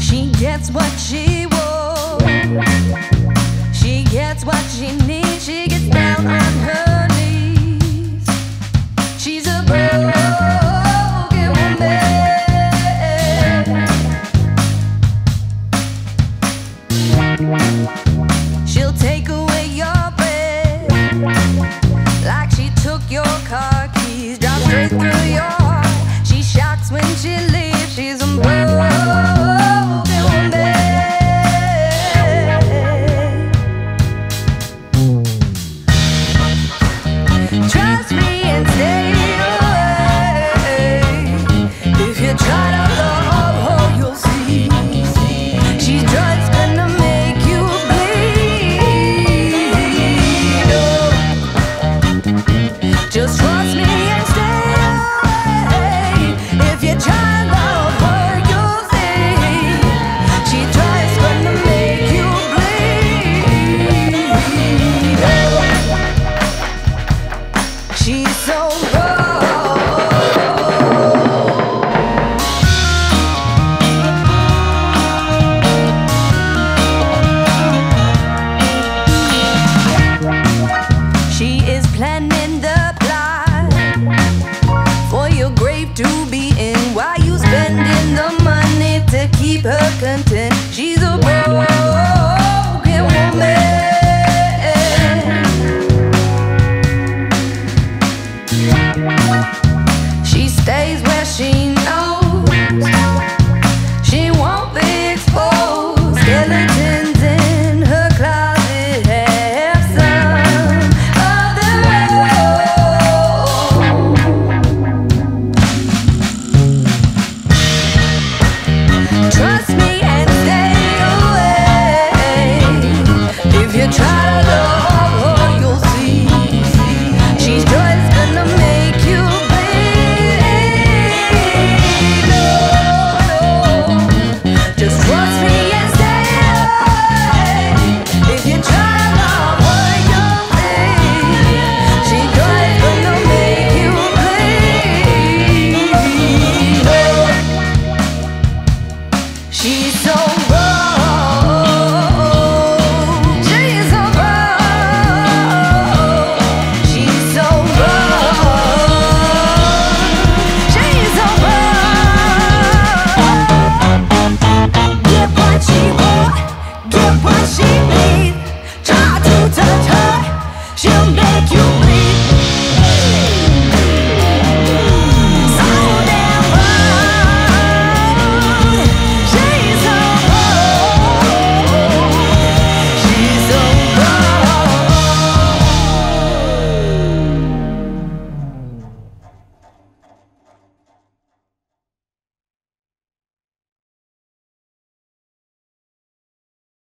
She gets what she wants. She gets what she needs. She gets down on her knees. She's a broken woman. She'll take away your breath like she took your car keys, drive straight through your people Trust me.